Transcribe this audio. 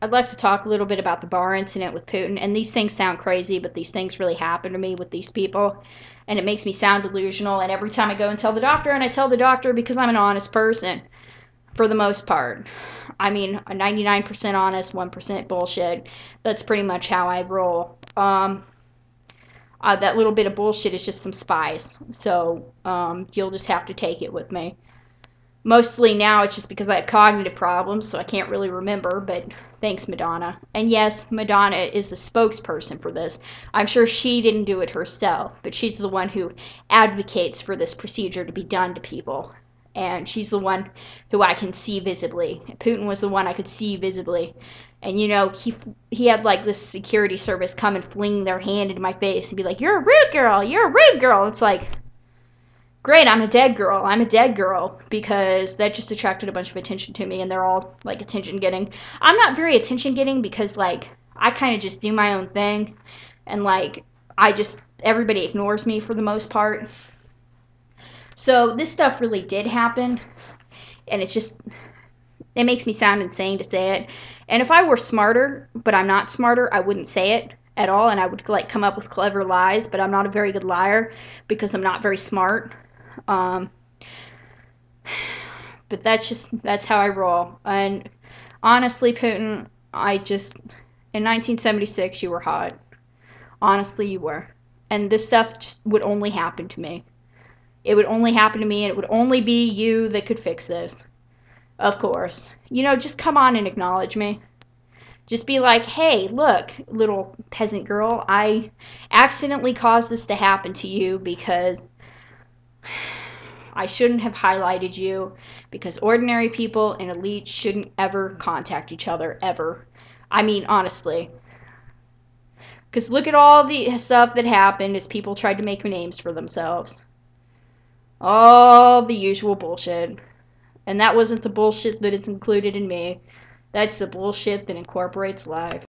I'd like to talk a little bit about the bar incident with Putin. And these things sound crazy, but these things really happen to me with these people. And it makes me sound delusional. And every time I go and tell the doctor, and I tell the doctor because I'm an honest person for the most part. I mean, 99% honest, 1% bullshit. That's pretty much how I roll. Um, uh, that little bit of bullshit is just some spies. So um, you'll just have to take it with me. Mostly now it's just because I have cognitive problems, so I can't really remember, but thanks, Madonna. And yes, Madonna is the spokesperson for this. I'm sure she didn't do it herself, but she's the one who advocates for this procedure to be done to people. And she's the one who I can see visibly. Putin was the one I could see visibly. And you know, he he had like this security service come and fling their hand into my face and be like, "You're a rude girl. You're a rude girl." It's like, great, I'm a dead girl. I'm a dead girl because that just attracted a bunch of attention to me and they're all like attention getting. I'm not very attention getting because like I kind of just do my own thing and like I just everybody ignores me for the most part. So this stuff really did happen and it's just it makes me sound insane to say it. And if I were smarter, but I'm not smarter, I wouldn't say it at all and I would like come up with clever lies, but I'm not a very good liar because I'm not very smart. Um, but that's just that's how I roll. And honestly, Putin, I just in 1976 you were hot. Honestly, you were. And this stuff just would only happen to me. It would only happen to me, and it would only be you that could fix this. Of course. You know, just come on and acknowledge me. Just be like, hey, look, little peasant girl, I accidentally caused this to happen to you because I shouldn't have highlighted you because ordinary people and elites shouldn't ever contact each other, ever. I mean, honestly. Because look at all the stuff that happened as people tried to make names for themselves. All the usual bullshit. And that wasn't the bullshit that is included in me. That's the bullshit that incorporates life.